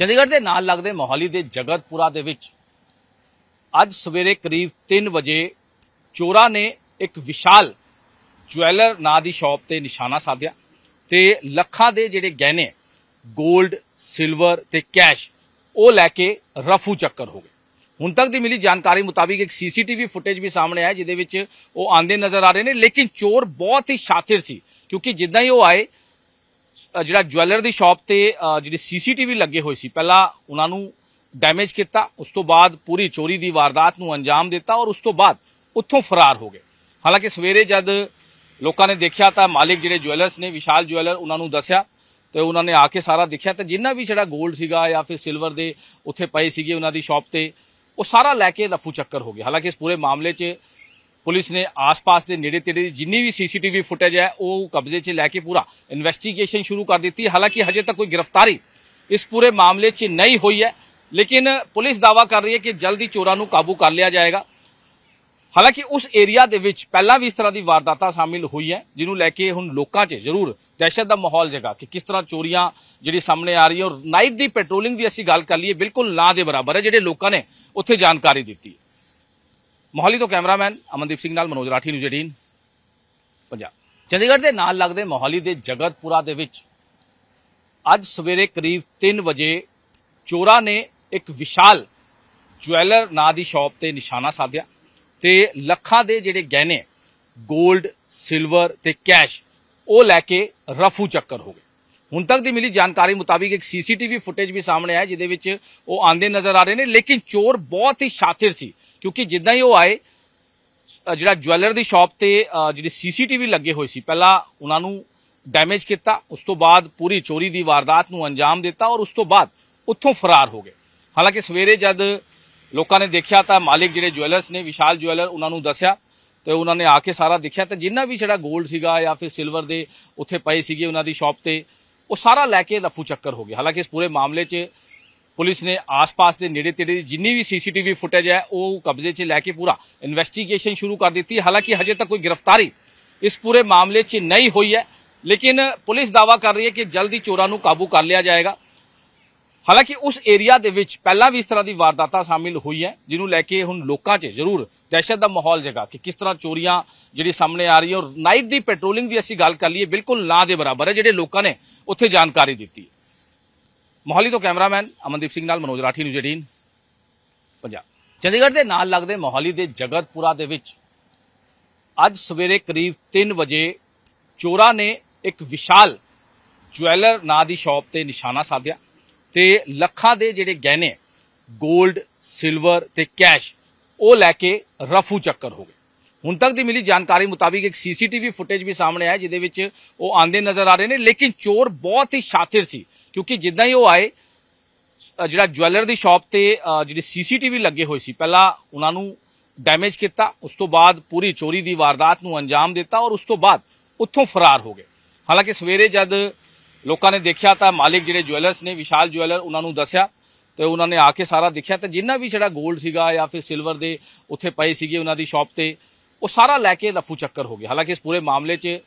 ਚੰਡੀਗੜ੍ਹ ਦੇ ਨਾਲ ਲੱਗਦੇ ਮੋਹਾਲੀ ਦੇ ਜਗਤਪੁਰਾ ਦੇ ਵਿੱਚ ਅੱਜ ਸਵੇਰੇ ਕਰੀਬ 3 ਵਜੇ ਚੋਰਾਂ ਨੇ ਇੱਕ ਵਿਸ਼ਾਲ ਜੁਐਲਰ ਨਾਂ ਦੀ ਸ਼ਾਪ ਤੇ ਨਿਸ਼ਾਨਾ ਸਾਧਿਆ ਤੇ ਲੱਖਾਂ ਦੇ ਜਿਹੜੇ ਗਹਿਣੇ 골ਡ ਸਿਲਵਰ ਤੇ ਕੈਸ਼ ਉਹ ਲੈ ਕੇ ਰਫੂ ਚੱਕਰ ਹੋ ਗਏ। ਹੁਣ ਤੱਕ ਦੀ ਮਿਲੀ ਜਾਣਕਾਰੀ ਮੁਤਾਬਿਕ ਇੱਕ ਸੀਸੀਟੀਵੀ ਫੁਟੇਜ ਵੀ ਸਾਹਮਣੇ ਆਇਆ, ਜਿਹਦੇ ਵਿੱਚ ਉਹ ਆਂਦੇ ਨਜ਼ਰ ਆ ਰਹੇ ਨੇ, ਲੇਕਿਨ ਚੋਰ ਬਹੁਤ ਹੀ ਸ਼ਾਤਿਰ ਸੀ, ਕਿਉਂਕਿ ਜਿੱਦਾਂ ਹੀ ਉਹ ਆਏ ਜਿਹੜਾ ਜਵੈਲਰ ਦੀ ਸ਼ਾਪ ਤੇ ਅ, ਜਿਹੜੀ ਸੀਸੀਟੀਵੀ ਲੱਗੇ ਹੋਏ ਸੀ ਪਹਿਲਾਂ ਉਹਨਾਂ ਨੂੰ ਡੈਮੇਜ ਕੀਤਾ ਉਸ ਤੋਂ ਬਾਅਦ ਪੂਰੀ ਚੋਰੀ ਦੀ ਵਾਰਦਾਤ ਨੂੰ ਅੰਜਾਮ ਦਿੱਤਾ ਔਰ ਉਸ ਤੋਂ ਬਾਅਦ ਉੱਥੋਂ ਫਰਾਰ ਹੋ ਗਏ। ਹਾਲਾਂਕਿ ਸਵੇਰੇ ਜਦ ਲੋਕਾਂ ਨੇ ਦੇਖਿਆ ਤਾਂ ਮਾਲਿਕ ਜਿਹੜੇ ਜੁਐਲਰਸ ਨੇ ਵਿਸ਼ਾਲ ਜੁਐਲਰ ਉਹਨਾਂ ਨੂੰ ਦੱਸਿਆ ਤੇ ਉਹਨਾਂ ਨੇ ਆ ਕੇ ਸਾਰਾ ਦੇਖਿਆ ਤਾਂ ਜਿੰਨਾ ਵੀ ਜਿਹੜਾ 골ਡ ਸੀਗਾ ਜਾਂ ਫਿਰ ਸਿਲਵਰ ਦੇ ਉੱਥੇ ਪਏ ਸੀਗੇ ਉਹਨਾਂ ਦੀ ਸ਼ਾਪ ਤੇ ਉਹ ਸਾਰਾ ਲੈ ਕੇ ਲਫੂ ਚੱਕਰ ਹੋ ਗਿਆ ਹਾਲਾਂਕਿ ਇਸ ਪੂਰੇ ਮਾਮਲੇ 'ਚ ਪੁਲਿਸ ਨੇ ਆਸ-ਪਾਸ ਦੇ ਨੇੜੇ ਤੇੜੇ ਦੀ ਜਿੰਨੀ ਵੀ ਸੀਸੀਟੀਵੀ ਫੁਟੇਜ ਹੈ, ਉਹ ਕਬਜ਼ੇ 'ਚ ਲੈ ਕੇ ਪੂਰਾ ਇਨਵੈਸਟੀਗੇਸ਼ਨ ਸ਼ੁਰੂ ਕਰ ਦਿੱਤੀ। ਹਾਲਾਂਕਿ ਹਜੇ ਤੱਕ ਕੋਈ ਗ੍ਰਿਫਤਾਰੀ ਇਸ ਪੂਰੇ ਮਾਮਲੇ 'ਚ ਨਹੀਂ ਹੋਈ ਹੈ, ਲੇਕਿਨ ਪੁਲਿਸ ਦਾਵਾ ਕਰ ਰਹੀ ਹੈ ਕਿ ਜਲਦੀ ਚੋਰਾਂ ਨੂੰ ਕਾਬੂ ਕਰ ਲਿਆ ਜਾਏਗਾ। ਹਾਲਾਂਕਿ ਉਸ ਏਰੀਆ ਦੇ ਵਿੱਚ ਪਹਿਲਾਂ ਵੀ ਇਸ ਤਰ੍ਹਾਂ ਦੀ ਵਾਰਦਾਤਾਂ ਸ਼ਾਮਿਲ ਹੋਈ ਹੈ, ਜਿਹਨੂੰ ਲੈ ਕੇ ਹੁਣ ਲੋਕਾਂ 'ਚ ਜ਼ਰੂਰ ਦਹਿਸ਼ਤ ਦਾ ਮਾਹੌਲ ਜਗਾ ਕਿ ਕਿਸ ਤਰ੍ਹਾਂ ਚੋਰੀਆਂ ਜਿਹੜੀ ਸਾਹਮਣੇ ਆ ਰਹੀ ਹੈ ਔਰ ਨਾਈਟ ਦੀ ਪੈਟਰੋਲਿੰਗ ਦੀ ਅਸੀਂ ਗੱਲ ਕਰ ਲਈਏ, ਬਿਲਕੁਲ ਨਾ ਦੇ ਬਰਾਬਰ ਹੈ, ਜਿਹੜੇ ਲੋਕਾਂ ਨੇ ਉੱਥੇ ਜਾਣਕਾਰੀ ਦਿੱਤੀ ਮੋਹਾਲੀ ਤੋਂ ਕੈਮਰਾਮੈਨ ਅਮਨਦੀਪ ਸਿੰਘ ਨਾਲ ਮਨੋਜ ਰਾਠੀ ਨਿਊਜ਼ 18 ਪੰਜਾਬ। ਚੰਡੀਗੜ੍ਹ ਦੇ ਨਾਲ ਲੱਗਦੇ ਮੋਹਾਲੀ ਦੇ ਜਗਤਪੁਰਾ ਦੇ ਵਿੱਚ ਅੱਜ ਸਵੇਰੇ ਕਰੀਬ 3 ਵਜੇ ਚੋਰਾਂ ਨੇ ਇੱਕ ਵਿਸ਼ਾਲ ਜੁਐਲਰ ਨਾਂ ਦੀ ਸ਼ਾਪ ਤੇ ਨਿਸ਼ਾਨਾ ਸਾਧਿਆ ਤੇ ਲੱਖਾਂ ਦੇ ਜਿਹੜੇ ਗਹਿਣੇ 골ਡ ਸਿਲਵਰ ਤੇ ਕੈਸ਼ ਉਹ ਲੈ ਕੇ ਰਫੂ ਚੱਕਰ ਹੋ ਗਏ। ਹੁਣ ਤੱਕ ਦੀ ਮਿਲੀ ਜਾਣਕਾਰੀ ਮੁਤਾਬਿਕ ਇੱਕ ਸੀਸੀਟੀਵੀ ਫੁਟੇਜ ਵੀ ਸਾਹਮਣੇ ਆਇਆ, ਜਿਹਦੇ ਵਿੱਚ ਉਹ ਆਂਦੇ ਨਜ਼ਰ ਆ ਰਹੇ ਨੇ, ਲੇਕਿਨ ਚੋਰ ਬਹੁਤ ਹੀ ਸ਼ਾਤਿਰ ਸੀ। ਕਿਉਂਕਿ ਜਿੱਦਾਂ ਹੀ ਉਹ ਆਏ ਜਿਹੜਾ ਜਵੈਲਰ ਦੀ ਸ਼ਾਪ ਤੇ ਅ, ਜਿਹੜੀ ਸੀਸੀਟੀਵੀ ਲੱਗੇ ਹੋਏ ਸੀ ਪਹਿਲਾਂ ਉਹਨਾਂ ਨੂੰ ਡੈਮੇਜ ਕੀਤਾ ਉਸ ਤੋਂ ਬਾਅਦ ਪੂਰੀ ਚੋਰੀ ਦੀ ਵਾਰਦਾਤ ਨੂੰ ਅੰਜਾਮ ਦਿੱਤਾ ਔਰ ਉਸ ਤੋਂ ਬਾਅਦ ਉੱਥੋਂ ਫਰਾਰ ਹੋ ਗਏ। ਹਾਲਾਂਕਿ ਸਵੇਰੇ ਜਦ ਲੋਕਾਂ ਨੇ ਦੇਖਿਆ ਤਾਂ ਮਾਲਿਕ ਜਿਹੜੇ ਜੁਐਲਰਸ ਨੇ ਵਿਸ਼ਾਲ ਜੁਐਲਰ ਉਹਨਾਂ ਨੂੰ ਦੱਸਿਆ ਤੇ ਉਹਨਾਂ ਨੇ ਆ ਕੇ ਸਾਰਾ ਦੇਖਿਆ ਤਾਂ ਜਿੰਨਾ ਵੀ ਜਿਹੜਾ 골ਡ ਸੀਗਾ ਜਾਂ ਫਿਰ ਸਿਲਵਰ ਦੇ ਉੱਥੇ ਪਏ ਸੀਗੇ ਉਹਨਾਂ ਦੀ ਸ਼ਾਪ ਤੇ ਉਹ ਸਾਰਾ ਲੈ ਕੇ ਲਫ਼ੂ ਚੱਕਰ ਹੋ ਗਿਆ। ਹਾਲਾਂਕਿ ਇਸ ਪੂਰੇ ਮਾਮਲੇ 'ਚ ਪੁਲਿਸ ਨੇ ਆਸ-ਪਾਸ ਦੇ ਨੇੜੇ ਤੇੜੇ ਦੀ ਜਿੰਨੀ ਵੀ ਸੀਸੀਟੀਵੀ ਫੁਟੇਜ ਹੈ, ਉਹ ਕਬਜ਼ੇ 'ਚ ਲੈ ਕੇ ਪੂਰਾ ਇਨਵੈਸਟੀਗੇਸ਼ਨ ਸ਼ੁਰੂ ਕਰ ਦਿੱਤੀ ਹਾਲਾਂਕਿ ਹਜੇ ਤੱਕ ਕੋਈ ਗ੍ਰਿਫਤਾਰੀ ਇਸ ਪੂਰੇ ਮਾਮਲੇ 'ਚ ਨਹੀਂ ਹੋਈ ਹੈ, ਲੇਕਿਨ ਪੁਲਿਸ ਦਾਵਾ ਕਰ ਰਹੀ ਹੈ ਕਿ ਜਲਦੀ ਚੋਰਾਂ ਨੂੰ ਕਾਬੂ ਕਰ ਲਿਆ ਜਾਏਗਾ। ਹਾਲਾਂਕਿ ਉਸ ਏਰੀਆ ਦੇ ਵਿੱਚ ਪਹਿਲਾਂ ਵੀ ਇਸ ਤਰ੍ਹਾਂ ਦੀ ਵਾਰਦਾਤਾਂ ਸ਼ਾਮਿਲ ਹੋਈ ਹੈ, ਜਿਹਨੂੰ ਲੈ ਕੇ ਹੁਣ ਲੋਕਾਂ 'ਚ ਜ਼ਰੂਰ ਦਹਿਸ਼ਤ ਦਾ ਮਾਹੌਲ ਜਗਾ ਕਿ ਕਿਸ ਤਰ੍ਹਾਂ ਚੋਰੀਆਂ ਜਿਹੜੀ ਸਾਹਮਣੇ ਆ ਰਹੀ ਹੈ ਔਰ ਨਾਈਟ ਦੀ ਪੈਟਰੋਲਿੰਗ ਦੀ ਅਸੀਂ ਗੱਲ ਕਰ ਲਈਏ, ਬਿਲਕੁਲ ਨਾ ਦੇ ਬਰਾਬਰ ਹੈ, ਜਿਹੜੇ ਲੋਕਾਂ ਨੇ ਉੱਥੇ ਜਾਣਕਾਰੀ ਦਿੱਤੀ ਮੋਹਾਲੀ ਤੋਂ ਕੈਮਰਾਮੈਨ ਅਮਨਦੀਪ ਸਿੰਘ ਨਾਲ ਮਨੋਜ ਰਾਠੀ, ਨਿਊਜ਼ 18 ਪੰਜਾਬ। ਚੰਡੀਗੜ੍ਹ ਦੇ ਨਾਲ ਲੱਗਦੇ ਮੋਹਾਲੀ ਦੇ ਜਗਤਪੁਰਾ ਦੇ ਵਿੱਚ ਅੱਜ ਸਵੇਰੇ ਕਰੀਬ 3 ਵਜੇ ਚੋਰਾਂ ਨੇ ਇੱਕ ਵਿਸ਼ਾਲ ਜੁਐਲਰ ਨਾਂ ਦੀ ਸ਼ਾਪ ਤੇ ਨਿਸ਼ਾਨਾ ਸਾਧਿਆ ਤੇ ਲੱਖਾਂ ਦੇ ਜਿਹੜੇ ਗਹਿਣੇ 골ਡ ਸਿਲਵਰ ਤੇ ਕੈਸ਼, ਉਹ ਲੈ ਕੇ ਰਫੂ ਚੱਕਰ ਹੋ ਗਏ। ਹੁਣ ਤੱਕ ਦੀ ਮਿਲੀ ਜਾਣਕਾਰੀ ਮੁਤਾਬਿਕ ਇੱਕ ਸੀਸੀਟੀਵੀ ਫੁਟੇਜ ਵੀ ਸਾਹਮਣੇ ਆਇਆ, ਜਿਹਦੇ ਵਿੱਚ ਉਹ ਆਂਦੇ ਨਜ਼ਰ ਆ ਰਹੇ ਨੇ, ਲੇਕਿਨ ਚੋਰ ਬਹੁਤ ਹੀ ਸ਼ਾਤਿਰ ਸੀ। ਕਿਉਂਕਿ ਜਿੱਦਾਂ ਹੀ ਉਹ ਆਏ ਜਿਹੜਾ ਜਵੈਲਰ ਦੀ ਸ਼ਾਪ ਤੇ ਅ, ਜਿਹੜੀ ਸੀਸੀਟੀਵੀ ਲੱਗੇ ਹੋਏ ਸੀ ਪਹਿਲਾਂ ਉਹਨਾਂ ਨੂੰ ਡੈਮੇਜ ਕੀਤਾ ਉਸ ਤੋਂ ਬਾਅਦ ਪੂਰੀ ਚੋਰੀ ਦੀ ਵਾਰਦਾਤ ਨੂੰ ਅੰਜਾਮ ਦਿੱਤਾ ਔਰ ਉਸ ਤੋਂ ਬਾਅਦ ਉੱਥੋਂ ਫਰਾਰ ਹੋ ਗਏ। ਹਾਲਾਂਕਿ ਸਵੇਰੇ ਜਦ ਲੋਕਾਂ ਨੇ ਦੇਖਿਆ ਤਾਂ ਮਾਲਿਕ ਜਿਹੜੇ ਜਵੈਲਰਸ ਨੇ ਵਿਸ਼ਾਲ ਜੁਐਲਰ ਉਹਨਾਂ ਨੂੰ ਦੱਸਿਆ ਤੇ ਉਹਨਾਂ ਨੇ ਆ ਕੇ ਸਾਰਾ ਦੇਖਿਆ ਤਾਂ ਜਿੰਨਾ ਵੀ ਜਿਹੜਾ 골ਡ ਸੀਗਾ ਜਾਂ ਫਿਰ ਸਿਲਵਰ ਦੇ ਉੱਥੇ ਪਏ ਸੀਗੇ ਉਹਨਾਂ ਦੀ ਸ਼ਾਪ ਤੇ ਉਹ ਸਾਰਾ ਲੈ ਕੇ ਰਫੂ ਚੱਕਰ ਹੋ ਗਿਆ। ਹਾਲਾਂਕਿ ਇਸ ਪੂਰੇ ਮਾਮਲੇ 'ਚ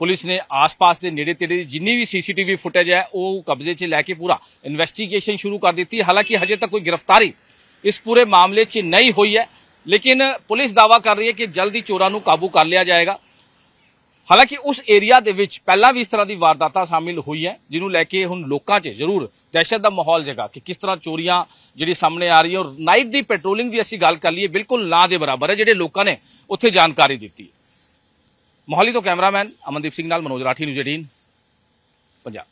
ਪੁਲਿਸ ਨੇ ਆਸ-ਪਾਸ ਦੇ ਨੇੜੇ ਤੇੜੇ ਦੀ ਜਿੰਨੀ ਵੀ ਸੀਸੀਟੀਵੀ ਫੁਟੇਜ ਹੈ, ਉਹ ਕਬਜ਼ੇ 'ਚ ਲੈ ਕੇ ਪੂਰਾ ਇਨਵੈਸਟੀਗੇਸ਼ਨ ਸ਼ੁਰੂ ਕਰ ਦਿੱਤੀ ਹਾਲਾਂਕਿ ਹਜੇ ਤੱਕ ਕੋਈ ਗ੍ਰਿਫਤਾਰੀ ਇਸ ਪੂਰੇ ਮਾਮਲੇ 'ਚ ਨਹੀਂ ਹੋਈ ਹੈ, ਲੇਕਿਨ ਪੁਲਿਸ ਦਾਵਾ ਕਰ ਰਹੀ ਹੈ ਕਿ ਜਲਦੀ ਚੋਰਾਂ ਨੂੰ ਕਾਬੂ ਕਰ ਲਿਆ ਜਾਏਗਾ। ਹਾਲਾਂਕਿ ਉਸ ਏਰੀਆ ਦੇ ਵਿੱਚ ਪਹਿਲਾਂ ਵੀ ਇਸ ਤਰ੍ਹਾਂ ਦੀ ਵਾਰਦਾਤਾਂ ਸ਼ਾਮਿਲ ਹੋਈ ਹੈ, ਜਿਹਨੂੰ ਲੈ ਕੇ ਹੁਣ ਲੋਕਾਂ 'ਚ ਜ਼ਰੂਰ ਦਹਿਸ਼ਤ ਦਾ ਮਾਹੌਲ ਜਗਾ ਕਿ ਕਿਸ ਤਰ੍ਹਾਂ ਚੋਰੀਆਂ ਜਿਹੜੀ ਸਾਹਮਣੇ ਆ ਰਹੀ ਹੈ ਔਰ ਨਾਈਟ ਦੀ ਪੈਟਰੋਲਿੰਗ ਦੀ ਅਸੀਂ ਗੱਲ ਕਰ ਲਈਏ, ਬਿਲਕੁਲ ਨਾ ਦੇ ਬਰਾਬਰ ਹੈ, ਜਿਹੜੇ ਲੋਕਾਂ ਨੇ ਉੱਥੇ ਜਾਣਕਾਰੀ ਦਿੱਤੀ ਮੋਹਾਲੀ ਤੋਂ ਕੈਮਰਾਮੈਨ ਅਮਨਦੀਪ ਸਿੰਘ ਨਾਲ ਮਨੋਜ ਰਾਠੀ ਨਿਊਜ਼ 18 ਪੰਜਾਬ।